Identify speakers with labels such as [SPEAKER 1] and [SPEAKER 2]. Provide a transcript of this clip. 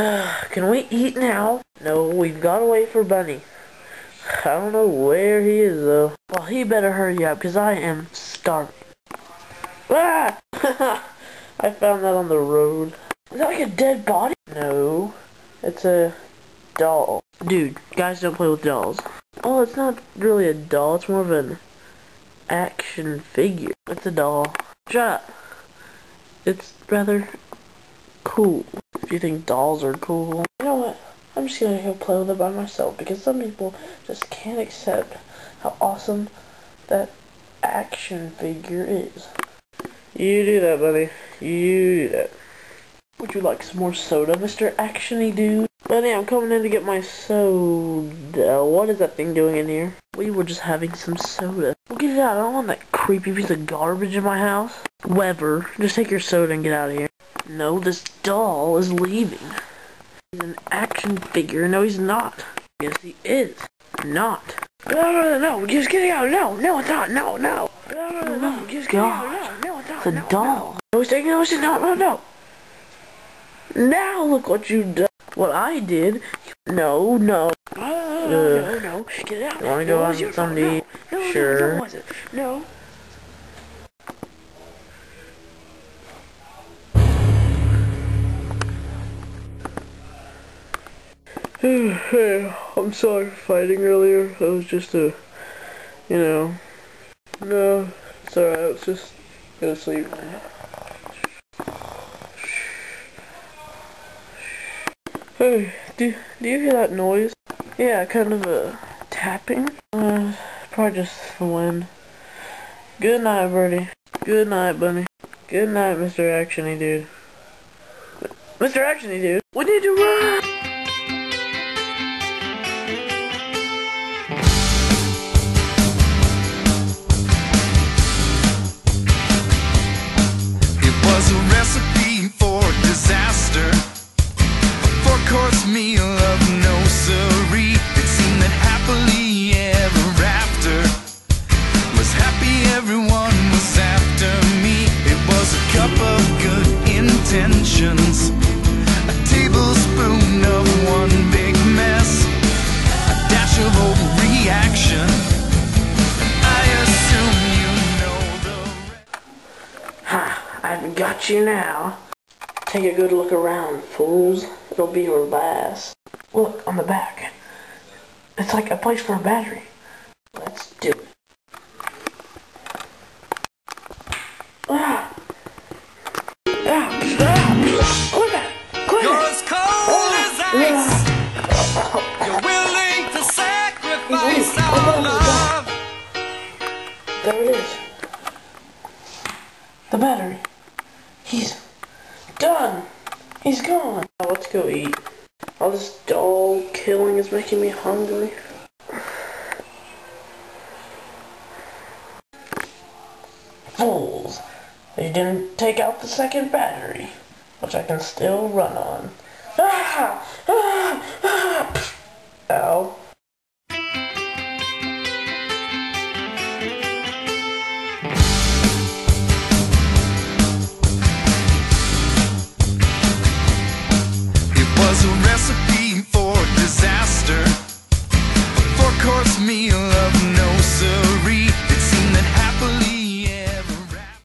[SPEAKER 1] Can we eat now? No, we've got to wait for Bunny. I don't know where he is though. Well, he better hurry up because I am starving. Ah! I found that on the road. Is that like a dead body? No. It's a doll. Dude, guys don't play with dolls. Oh, it's not really a doll. It's more of an action figure. It's a doll. Shut up. It's rather cool. If you think dolls are cool. You know what? I'm just gonna go play with it by myself because some people just can't accept how awesome that action figure is. You do that, buddy. You do that. Would you like some more soda, Mr. Actiony Dude? Buddy, I'm coming in to get my soda. What is that thing doing in here? We were just having some soda. Well, get it out. I don't want that creepy piece of garbage in my house. Weber, just take your soda and get out of here. No, this doll is leaving. He's an action figure. No, he's not. Yes, he is. Not. No, no, no, no. Just get out. No, no, it's not. No, no. No, no, no, no. Just get out. No, no, it's not. It's a doll. No, he's taking no, it's no, no, no. Now look what you done. What I did. No, no. No, no, no. Get out. Wanna go on Sunday? No, sure. No, no, no. Hey, I'm sorry for fighting earlier. That was just a, you know, no, it's alright. Let's just gonna sleep. Hey, do do you hear that noise? Yeah, kind of a tapping. Uh, probably just the wind. Good night, Birdie. Good night, Bunny. Good night, Mr. Actiony Dude. Mr. Actiony Dude, we need to run!
[SPEAKER 2] Was a recipe for disaster. A four course meal of no siree. It seemed that happily ever after was happy everyone was after me. It was a cup of good intentions, a tablespoon of one big mess, a dash of overreaction.
[SPEAKER 1] I've got you now. Take a good look around, fools. It'll be your last. Look, on the back. It's like a place for a battery. Let's do it. Ah! Ah! Quick! Quick!
[SPEAKER 2] You're as cold as ice. You're willing to sacrifice our love.
[SPEAKER 1] There it is. The battery. He's done. He's gone. Now let's go eat. All this doll killing is making me hungry. Fools. They didn't take out the second battery, which I can still run on. Ah! Ah! Ah! Ow.